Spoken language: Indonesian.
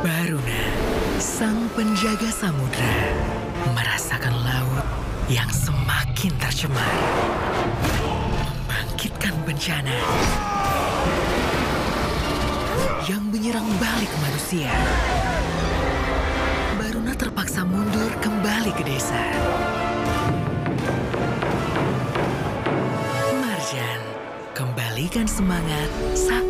Baruna, sang penjaga samudra, merasakan laut yang semakin tercemar. Membangkitkan bencana yang menyerang balik manusia. Baruna terpaksa mundur kembali ke desa. Marjan, kembalikan semangat saat.